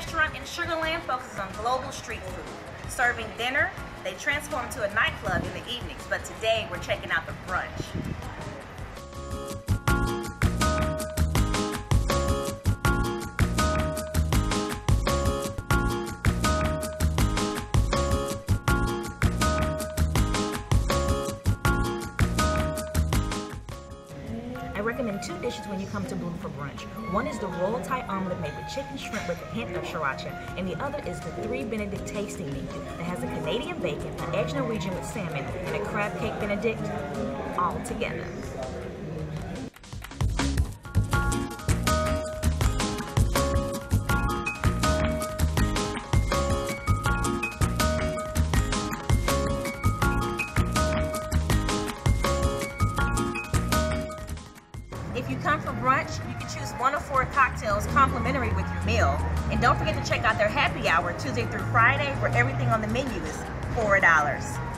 Chicken Sugarland focuses on global street food. Serving dinner, they transform to a nightclub in the evenings, but today we're checking out the brunch. I recommend two dishes when you come to Blu for brunch. One is the royal Thai omelet made with chicken shrimp with a hint of sriracha, and the other is the Three Benedict tasting menu that has a Canadian bacon, an egg Norwegian with salmon, and a crab cake Benedict all together. If you come for brunch, you can choose one of four cocktails complimentary with your meal. And don't forget to check out their happy hour Tuesday through Friday where everything on the menu is $4.